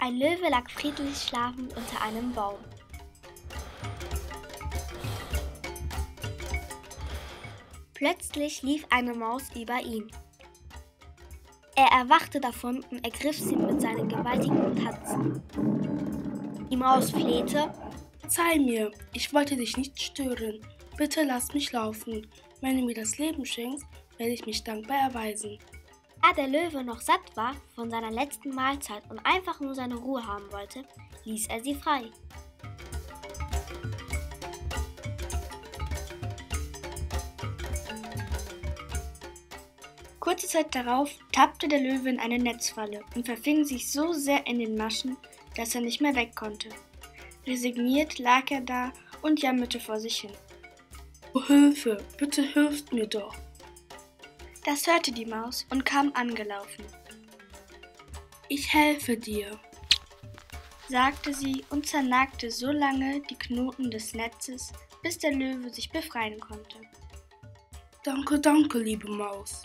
Ein Löwe lag friedlich schlafend unter einem Baum. Plötzlich lief eine Maus über ihn. Er erwachte davon und ergriff sie mit seinen gewaltigen Tatzen. Die Maus flehte. Verzeih mir, ich wollte dich nicht stören. Bitte lass mich laufen. Wenn du mir das Leben schenkst, werde ich mich dankbar erweisen. Da der Löwe noch satt war von seiner letzten Mahlzeit und einfach nur seine Ruhe haben wollte, ließ er sie frei. Kurze Zeit darauf tappte der Löwe in eine Netzfalle und verfing sich so sehr in den Maschen, dass er nicht mehr weg konnte. Resigniert lag er da und jammerte vor sich hin. Oh Hilfe, bitte hilft mir doch. Das hörte die Maus und kam angelaufen. Ich helfe dir, sagte sie und zernagte so lange die Knoten des Netzes, bis der Löwe sich befreien konnte. Danke, danke, liebe Maus.